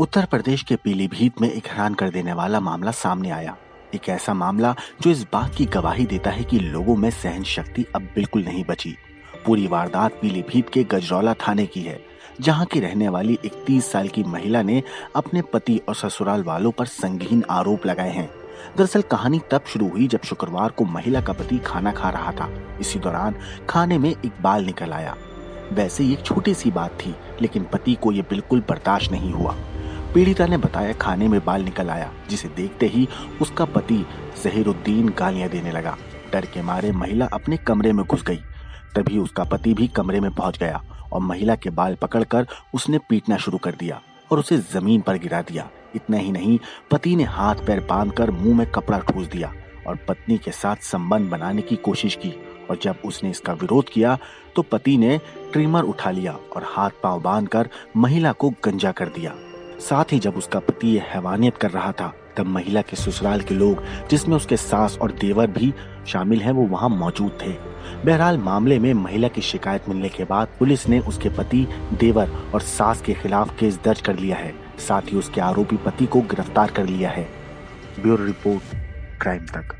उत्तर प्रदेश के पीलीभीत में एक हैरान कर देने वाला मामला सामने आया। एक ऐसा मामला जो इस बात की गवाही देता है कि लोगों में सहन शक्ति अब बिल्कुल नहीं बची। पूरी वारदात पीलीभीत के गजरौला थाने की है, जहाँ की रहने वाली 31 साल की महिला ने अपने पति और ससुराल वालों पर संगीन आरोप लगाए हैं। दरअसल कहानी तब शुरू हुई जब शुक्रवार को महिला का पति खाना खा रहा था। इसी दौरान खाने में एक बाल निकल आया। वैसे ये छोटी सी बात थी, लेकिन पति को ये बिल्कुल बर्दाश्त नहीं हुआ। पीड़िता ने बताया, खाने में बाल निकल आया, जिसे देखते ही उसका पति जहीरुद्दीन गालियाँ देने लगा। डर के मारे महिला अपने कमरे में घुस गई। तभी उसका पति भी कमरे में पहुँच गया और महिला के बाल पकड़कर उसने पीटना शुरू कर दिया और उसे ज़मीन पर गिरा दिया। इतना ही नहीं, पति ने हाथ पैर बांधकर मुँह में कपड़ा ठूस दिया और पत्नी के साथ संबंध बनाने की कोशिश की और जब उसने इसका विरोध किया तो पति ने ट्रिमर उठा लिया और हाथ पाँव बांधकर महिला को गंजा कर दिया। साथ ही जब उसका पति ये हैवानियत कर रहा था, तब महिला के ससुराल के लोग, जिसमें उसके सास और देवर भी शामिल हैं, वो वहाँ मौजूद थे। बहरहाल, मामले में महिला की शिकायत मिलने के बाद पुलिस ने उसके पति, देवर और सास के खिलाफ केस दर्ज कर लिया है। साथ ही उसके आरोपी पति को गिरफ़्तार कर लिया है। ब्यूरो रिपोर्ट, क्राइम तक।